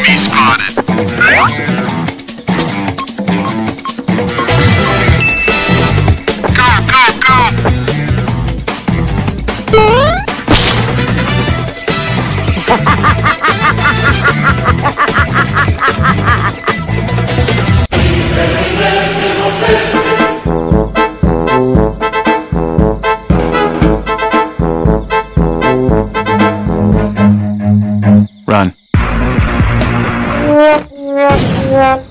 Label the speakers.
Speaker 1: Enemy spotted. Go,
Speaker 2: Run.